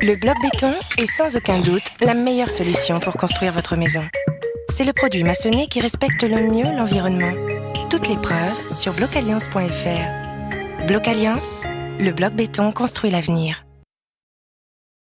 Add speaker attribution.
Speaker 1: Le bloc béton est sans aucun doute la meilleure solution pour construire votre maison. C'est le produit maçonné qui respecte le mieux l'environnement. Toutes les preuves sur blocalliance.fr. Bloc Alliance, le bloc béton construit l'avenir.